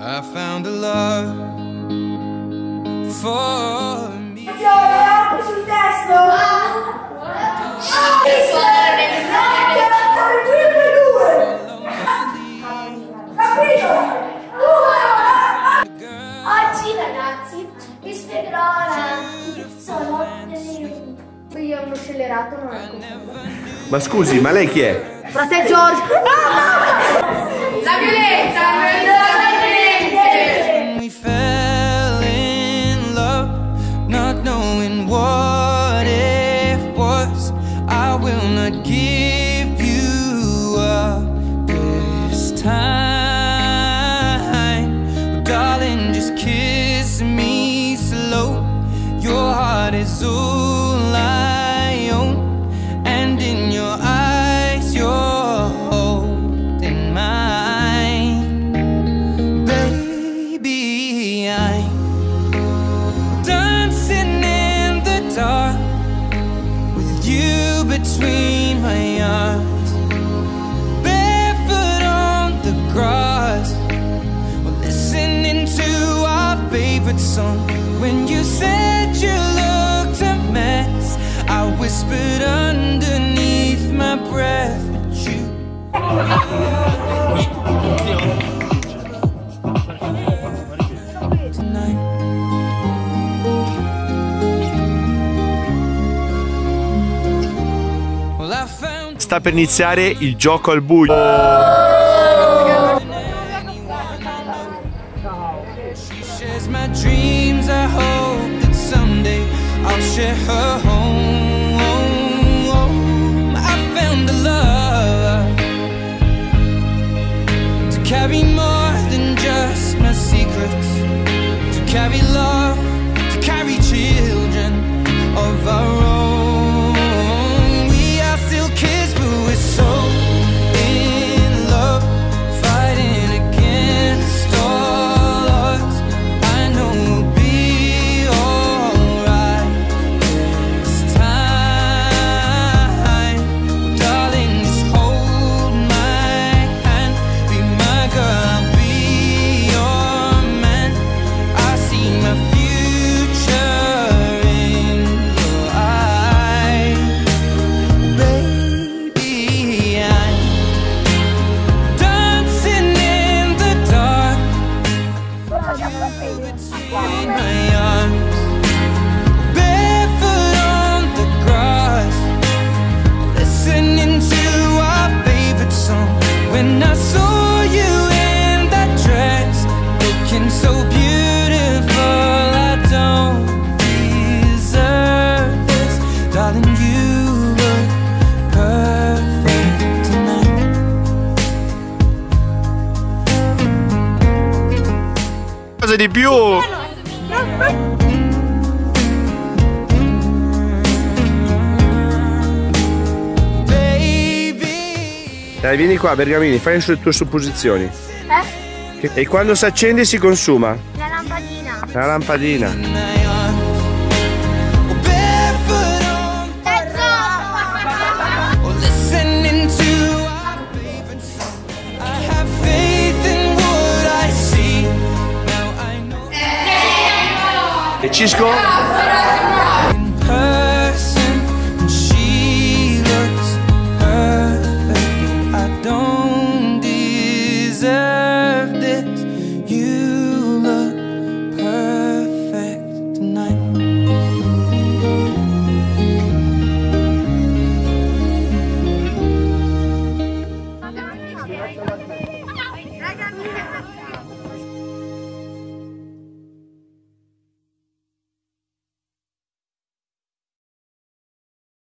I found a love for me. Viola, sul testo. Oggi ragazzi vi spiegherò la... sono delle... Io uno scellerato non è Ma scusi, ma lei chi è? Frate Giorgio! La will not give you up this time. Darling, just kiss me slow. Your heart is all favorite song. When you said you looked a mess, I whispered underneath my breath, but you. Sta per iniziare il gioco al buio. carry me di più? Baby, Dai, vieni qua, Bergamini, fai le tue supposizioni. Eh? E quando si accende si consuma? La lampadina. La lampadina. she's gone.